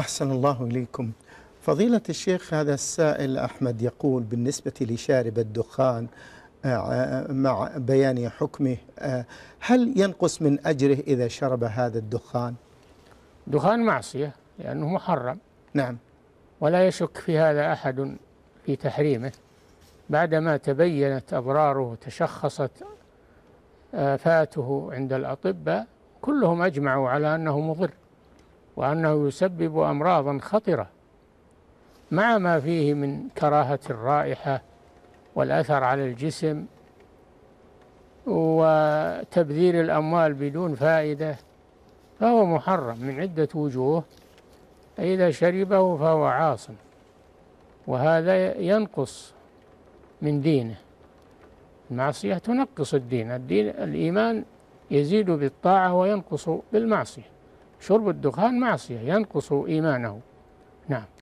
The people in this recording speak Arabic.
أحسن الله إليكم. فضيلة الشيخ هذا السائل أحمد يقول بالنسبة لشارب الدخان آه، مع بيان حكمه آه، هل ينقص من أجره إذا شرب هذا الدخان؟ دخان معصية لأنه محرم. نعم. ولا يشك في هذا أحد في تحريمه. بعدما تبينت أضراره وتشخصت آفاته عند الأطباء كلهم أجمعوا على أنه مضر. وأنه يسبب أمراضا خطرة مع ما فيه من كراهة الرائحة والأثر على الجسم وتبذير الأموال بدون فائدة فهو محرم من عدة وجوه. إذا شربه فهو عاصم وهذا ينقص من دينه. المعصية تنقص الدين الدين الإيمان يزيد بالطاعة وينقص بالمعصية. شرب الدخان معصية ينقص إيمانه. نعم.